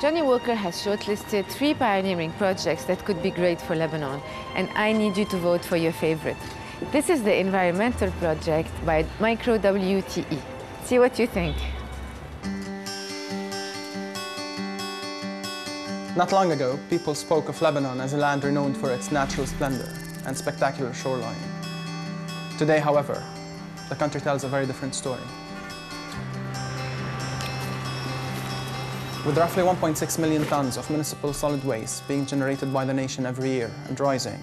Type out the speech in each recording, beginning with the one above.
Johnnie Walker has shortlisted three pioneering projects that could be great for Lebanon, and I need you to vote for your favorite. This is the environmental project by Micro WTE. See what you think. Not long ago, people spoke of Lebanon as a land renowned for its natural splendor and spectacular shoreline. Today, however, the country tells a very different story. With roughly 1.6 million tons of municipal solid waste being generated by the nation every year and rising,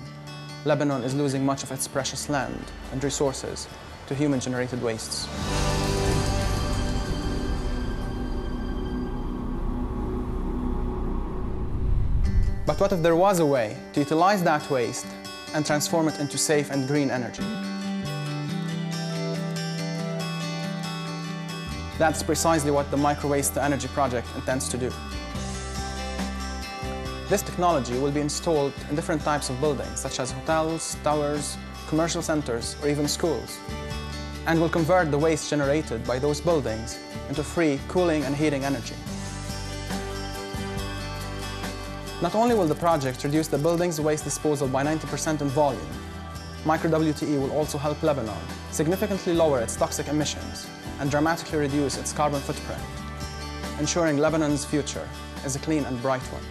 Lebanon is losing much of its precious land and resources to human-generated wastes. But what if there was a way to utilize that waste and transform it into safe and green energy? That's precisely what the Micro-Waste to Energy project intends to do. This technology will be installed in different types of buildings, such as hotels, towers, commercial centers, or even schools, and will convert the waste generated by those buildings into free cooling and heating energy. Not only will the project reduce the building's waste disposal by 90% in volume, Micro-WTE will also help Lebanon significantly lower its toxic emissions and dramatically reduce its carbon footprint, ensuring Lebanon's future is a clean and bright one.